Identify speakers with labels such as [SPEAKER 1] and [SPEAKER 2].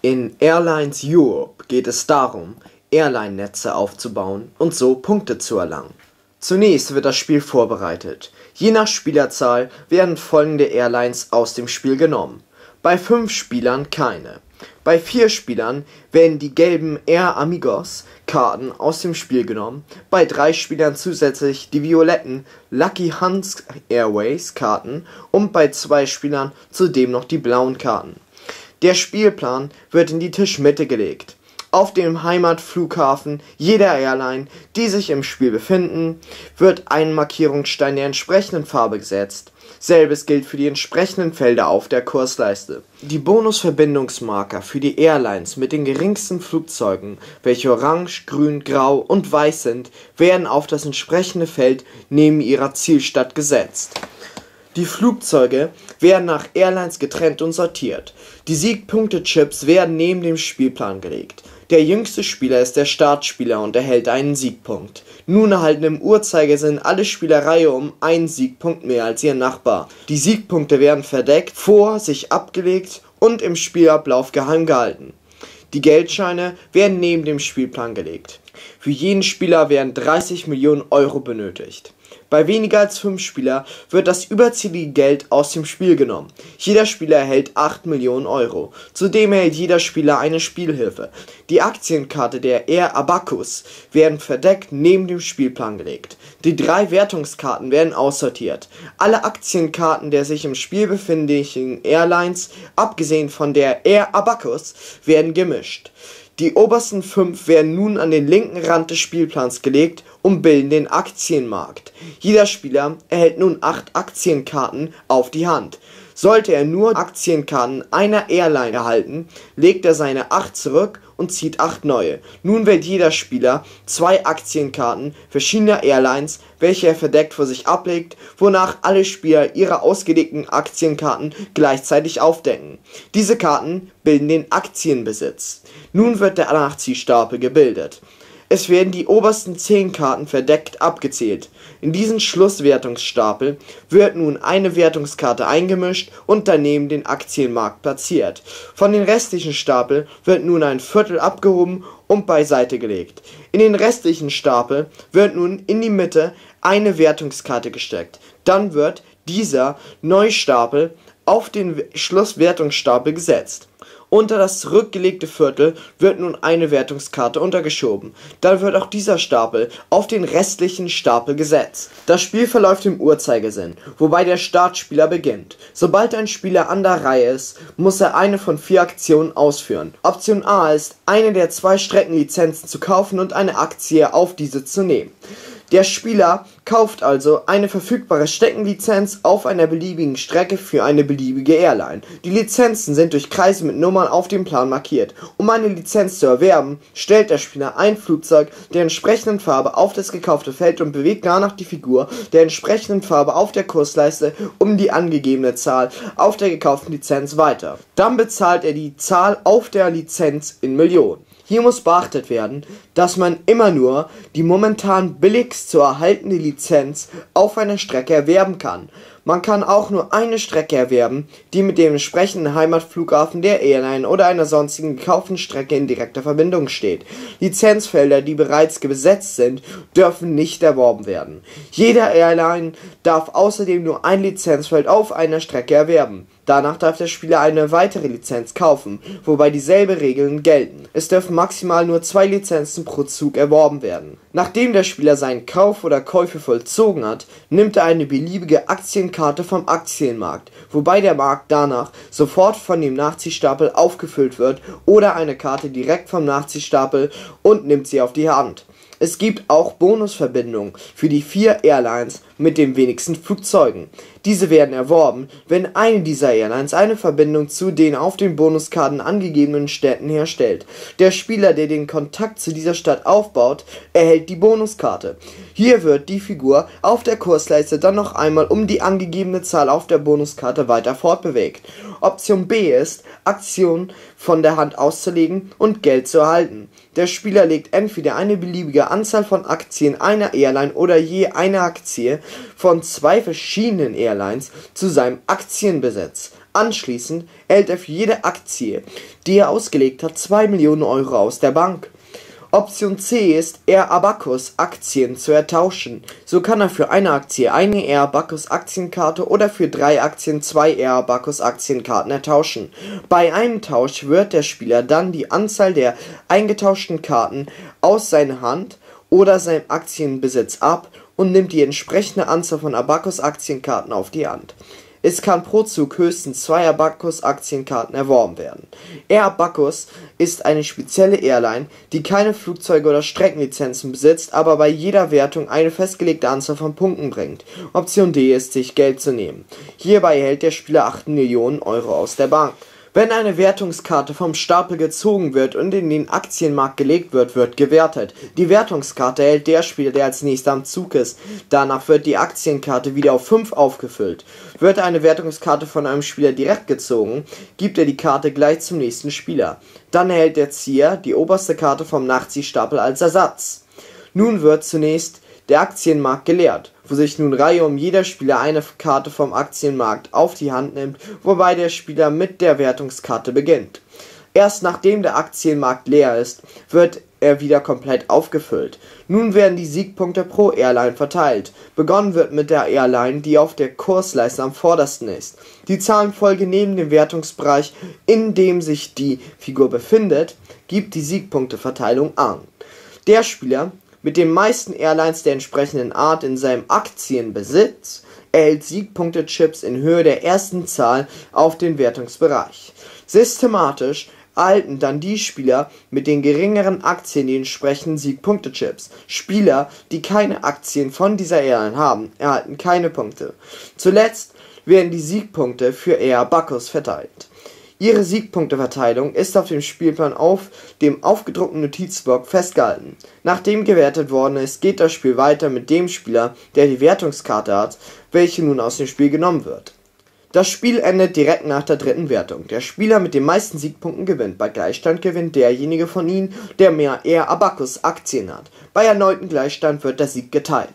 [SPEAKER 1] In Airlines Europe geht es darum, Airline-Netze aufzubauen und so Punkte zu erlangen. Zunächst wird das Spiel vorbereitet. Je nach Spielerzahl werden folgende Airlines aus dem Spiel genommen. Bei 5 Spielern keine. Bei 4 Spielern werden die gelben Air Amigos Karten aus dem Spiel genommen, bei 3 Spielern zusätzlich die violetten Lucky Hans Airways Karten und bei 2 Spielern zudem noch die blauen Karten der Spielplan wird in die Tischmitte gelegt. Auf dem Heimatflughafen jeder Airline, die sich im Spiel befinden, wird ein Markierungsstein der entsprechenden Farbe gesetzt. Selbes gilt für die entsprechenden Felder auf der Kursleiste. Die Bonusverbindungsmarker für die Airlines mit den geringsten Flugzeugen, welche orange, grün, grau und weiß sind, werden auf das entsprechende Feld neben ihrer Zielstadt gesetzt die Flugzeuge werden nach Airlines getrennt und sortiert. Die Siegpunkte-Chips werden neben dem Spielplan gelegt. Der jüngste Spieler ist der Startspieler und erhält einen Siegpunkt. Nun erhalten im Uhrzeigersinn alle Spieler um einen Siegpunkt mehr als ihr Nachbar. Die Siegpunkte werden verdeckt, vor sich abgelegt und im Spielablauf geheim gehalten. Die Geldscheine werden neben dem Spielplan gelegt. Für jeden Spieler werden 30 Millionen Euro benötigt bei weniger als 5 Spieler wird das überzählige Geld aus dem Spiel genommen. Jeder Spieler erhält 8 Millionen Euro. Zudem erhält jeder Spieler eine Spielhilfe. Die Aktienkarte der Air Abacus werden verdeckt neben dem Spielplan gelegt. Die drei Wertungskarten werden aussortiert. Alle Aktienkarten der sich im Spiel befindlichen Airlines, abgesehen von der Air Abacus, werden gemischt. Die obersten fünf werden nun an den linken Rand des Spielplans gelegt und bilden den Aktienmarkt. Jeder Spieler erhält nun acht Aktienkarten auf die Hand. Sollte er nur Aktienkarten einer Airline erhalten, legt er seine 8 zurück und zieht 8 neue. Nun wählt jeder Spieler zwei Aktienkarten verschiedener Airlines, welche er verdeckt vor sich ablegt, wonach alle Spieler ihre ausgelegten Aktienkarten gleichzeitig aufdecken. Diese Karten bilden den Aktienbesitz. Nun wird der Nachziehstapel gebildet. Es werden die obersten 10 Karten verdeckt abgezählt. In diesen Schlusswertungsstapel wird nun eine Wertungskarte eingemischt und daneben den Aktienmarkt platziert. Von den restlichen Stapel wird nun ein Viertel abgehoben und beiseite gelegt. In den restlichen Stapel wird nun in die Mitte eine Wertungskarte gesteckt. Dann wird dieser Neustapel auf den Schlusswertungsstapel gesetzt unter das zurückgelegte Viertel wird nun eine Wertungskarte untergeschoben. Dann wird auch dieser Stapel auf den restlichen Stapel gesetzt. Das Spiel verläuft im Uhrzeigersinn, wobei der Startspieler beginnt. Sobald ein Spieler an der Reihe ist, muss er eine von vier Aktionen ausführen. Option A ist, eine der zwei Streckenlizenzen zu kaufen und eine Aktie auf diese zu nehmen. Der Spieler kauft also eine verfügbare Streckenlizenz auf einer beliebigen Strecke für eine beliebige Airline. Die Lizenzen sind durch Kreise mit Nummern auf dem Plan markiert. Um eine Lizenz zu erwerben, stellt der Spieler ein Flugzeug der entsprechenden Farbe auf das gekaufte Feld und bewegt danach die Figur der entsprechenden Farbe auf der Kursleiste um die angegebene Zahl auf der gekauften Lizenz weiter. Dann bezahlt er die Zahl auf der Lizenz in Millionen. Hier muss beachtet werden, dass man immer nur die momentan billigst zu erhaltende Lizenz auf einer Strecke erwerben kann. Man kann auch nur eine Strecke erwerben, die mit dem entsprechenden Heimatflughafen der Airline oder einer sonstigen gekauften Strecke in direkter Verbindung steht. Lizenzfelder, die bereits besetzt sind, dürfen nicht erworben werden. Jeder Airline darf außerdem nur ein Lizenzfeld auf einer Strecke erwerben. Danach darf der Spieler eine weitere Lizenz kaufen, wobei dieselbe Regeln gelten. Es dürfen maximal nur zwei Lizenzen pro Zug erworben werden. Nachdem der Spieler seinen Kauf oder Käufe vollzogen hat, nimmt er eine beliebige Aktienkarte vom Aktienmarkt, wobei der Markt danach sofort von dem Nachziehstapel aufgefüllt wird oder eine Karte direkt vom Nachziehstapel und nimmt sie auf die Hand. Es gibt auch Bonusverbindungen für die vier Airlines mit den wenigsten Flugzeugen. Diese werden erworben, wenn eine dieser Airlines eine Verbindung zu den auf den Bonuskarten angegebenen Städten herstellt. Der Spieler, der den Kontakt zu dieser Stadt aufbaut, erhält die Bonuskarte. Hier wird die Figur auf der Kursleiste dann noch einmal um die angegebene Zahl auf der Bonuskarte weiter fortbewegt. Option B ist, Aktionen von der Hand auszulegen und Geld zu erhalten. Der Spieler legt entweder eine beliebige Anzahl von Aktien einer Airline oder je eine Aktie von zwei verschiedenen Airlines zu seinem Aktienbesitz Anschließend erhält er für jede Aktie, die er ausgelegt hat, 2 Millionen Euro aus der Bank. Option C ist, Air Abacus Aktien zu ertauschen. So kann er für eine Aktie eine Air Abacus Aktienkarte oder für drei Aktien zwei Air Abacus Aktienkarten ertauschen. Bei einem Tausch wird der Spieler dann die Anzahl der eingetauschten Karten aus seiner Hand oder seinem Aktienbesitz ab und nimmt die entsprechende Anzahl von Abacus Aktienkarten auf die Hand. Es kann pro Zug höchstens zwei Abacus-Aktienkarten erworben werden. Air Abacus ist eine spezielle Airline, die keine Flugzeuge oder Streckenlizenzen besitzt, aber bei jeder Wertung eine festgelegte Anzahl von Punkten bringt. Option D ist, sich Geld zu nehmen. Hierbei erhält der Spieler 8 Millionen Euro aus der Bank. Wenn eine Wertungskarte vom Stapel gezogen wird und in den Aktienmarkt gelegt wird, wird gewertet. Die Wertungskarte erhält der Spieler, der als nächster am Zug ist. Danach wird die Aktienkarte wieder auf 5 aufgefüllt. Wird eine Wertungskarte von einem Spieler direkt gezogen, gibt er die Karte gleich zum nächsten Spieler. Dann erhält der Zieher die oberste Karte vom Nachziehstapel als Ersatz. Nun wird zunächst der Aktienmarkt geleert, wo sich nun Reihe um jeder Spieler eine Karte vom Aktienmarkt auf die Hand nimmt, wobei der Spieler mit der Wertungskarte beginnt. Erst nachdem der Aktienmarkt leer ist, wird er wieder komplett aufgefüllt. Nun werden die Siegpunkte pro Airline verteilt. Begonnen wird mit der Airline, die auf der Kursleiste am vordersten ist. Die Zahlenfolge neben dem Wertungsbereich, in dem sich die Figur befindet, gibt die Siegpunkteverteilung an. Der Spieler, mit den meisten Airlines der entsprechenden Art in seinem Aktienbesitz erhält Siegpunkte-Chips in Höhe der ersten Zahl auf den Wertungsbereich. Systematisch erhalten dann die Spieler mit den geringeren Aktien die entsprechenden Siegpunkte-Chips. Spieler, die keine Aktien von dieser Airline haben, erhalten keine Punkte. Zuletzt werden die Siegpunkte für Air Bacchus verteilt Ihre Siegpunkteverteilung ist auf dem Spielplan auf dem aufgedruckten Notizblock festgehalten. Nachdem gewertet worden ist, geht das Spiel weiter mit dem Spieler, der die Wertungskarte hat, welche nun aus dem Spiel genommen wird. Das Spiel endet direkt nach der dritten Wertung. Der Spieler mit den meisten Siegpunkten gewinnt. Bei Gleichstand gewinnt derjenige von ihnen, der mehr eher Abacus Aktien hat. Bei erneuten Gleichstand wird der Sieg geteilt